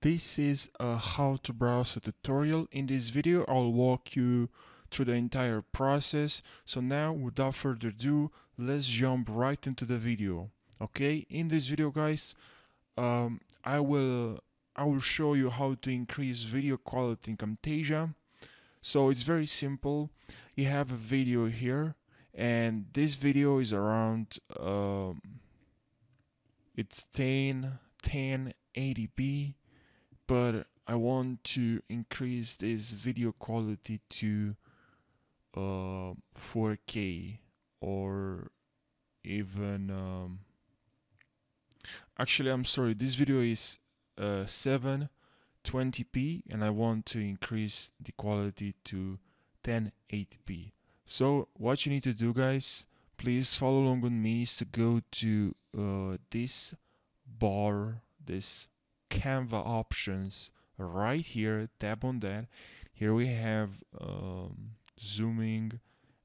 this is a how to Browser tutorial. In this video I'll walk you through the entire process. So now without further ado, let's jump right into the video. Okay, in this video guys, um, I will I will show you how to increase video quality in Camtasia. So it's very simple. You have a video here and this video is around um, it's 10 1080p but I want to increase this video quality to uh, 4K or even um, actually I'm sorry this video is uh, 720p and I want to increase the quality to 1080p so what you need to do guys please follow along with me is to go to uh, this bar this Canvas options right here tap on that. Here we have um, zooming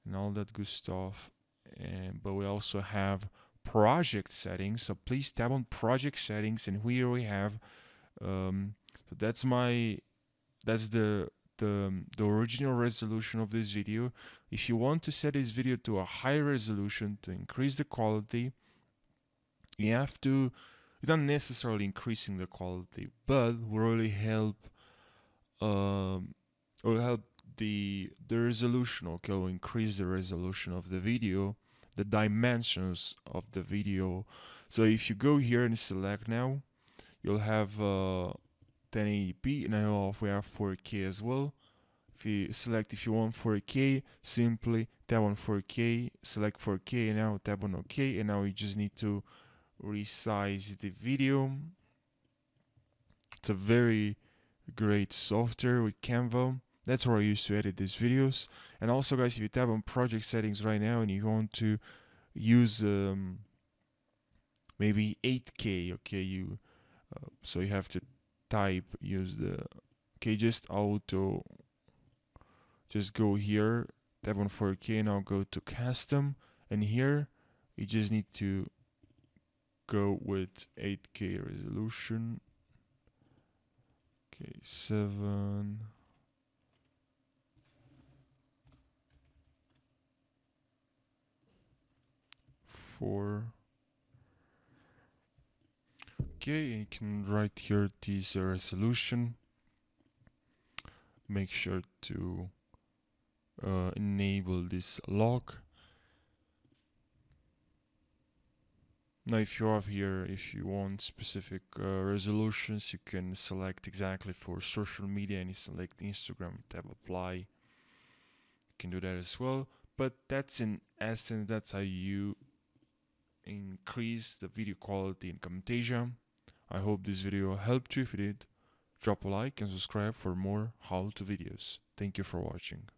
and all that good stuff. And but we also have project settings. So please tap on project settings and here we have um, so that's my that's the the, the original resolution of this video. If you want to set this video to a higher resolution to increase the quality you have to not necessarily increasing the quality, but will really help um, will help the the resolution. Okay, will increase the resolution of the video, the dimensions of the video. So if you go here and select now, you'll have uh, 1080p, and now we have 4K as well. If you select if you want 4K, simply tap on 4K, select 4K, and now tap on OK, and now you just need to resize the video. It's a very great software with Canva. That's where I used to edit these videos. And also guys, if you tap on project settings right now and you want to use um, maybe 8K, okay, you uh, so you have to type, use the, okay, just auto, just go here, tap on 4K, now go to custom, and here you just need to go with 8K resolution. Okay, 7. Four. Okay, you can write here this resolution. Make sure to uh, enable this lock Now if you have here, if you want specific uh, resolutions, you can select exactly for social media and you select Instagram, tap apply. You can do that as well. But that's in essence, that's how you increase the video quality in Camtasia. I hope this video helped you. If it did, drop a like and subscribe for more how-to videos. Thank you for watching.